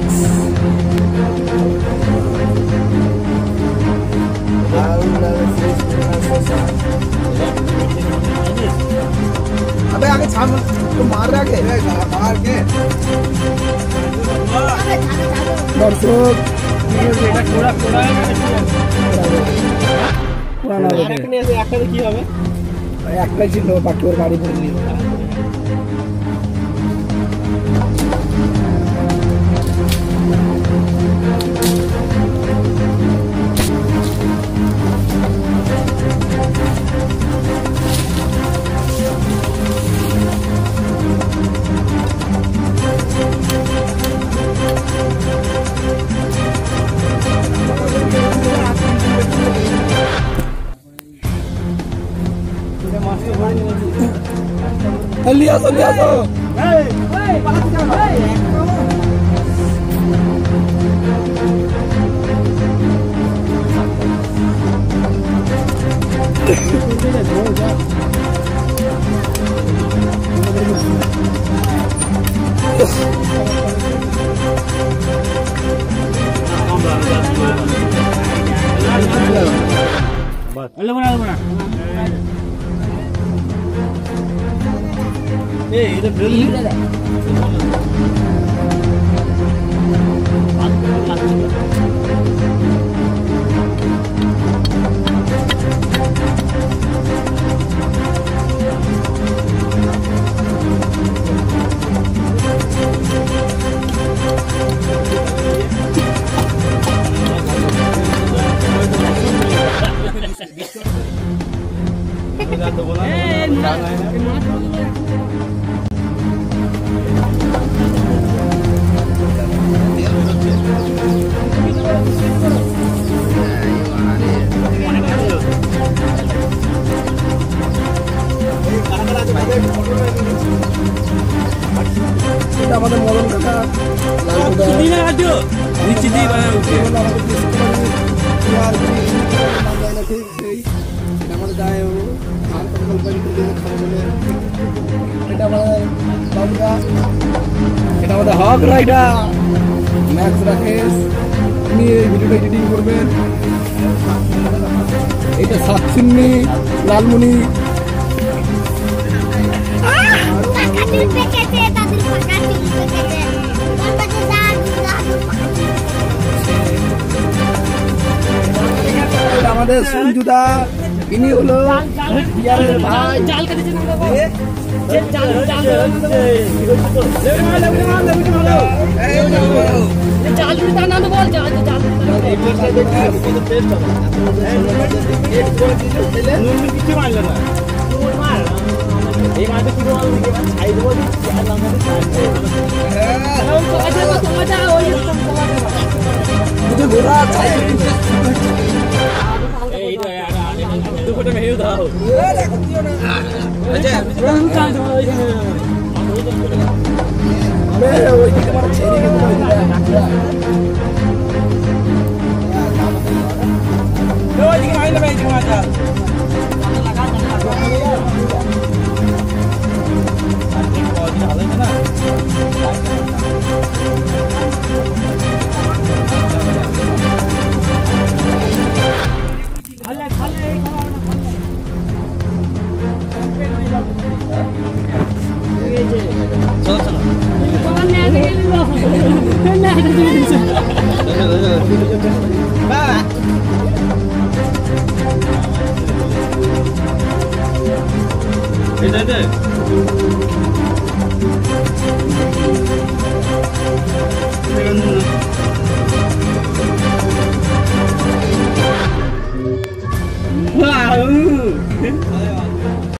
X. अबे आगे छाम तो मार रहा के मार के। दर्शकों थोड़ा थोड़ा পুরানো একটা ছিল বাকি ওর গাড়ি ভরে নিয়ে Elias, Elias. Hey, hey, hey. Alam mo na, alam mo na. এটা ঠিক সেই এটা আমাদের বাবুরা এটা আমাদের হক রাইডার ম্যাক্স রাকেশ এই ভিডিওটা এডিটিং করবেন এটা সাতচিন্নি লালমণি আমাদের সঞ্জুদা ইনি হলো ঘোরা දුකට මෙහෙල් දාහු. අජය ලංකාව මේ ඔය කමර චේරික මොකද? 等等等，